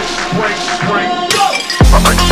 break, break, break, go!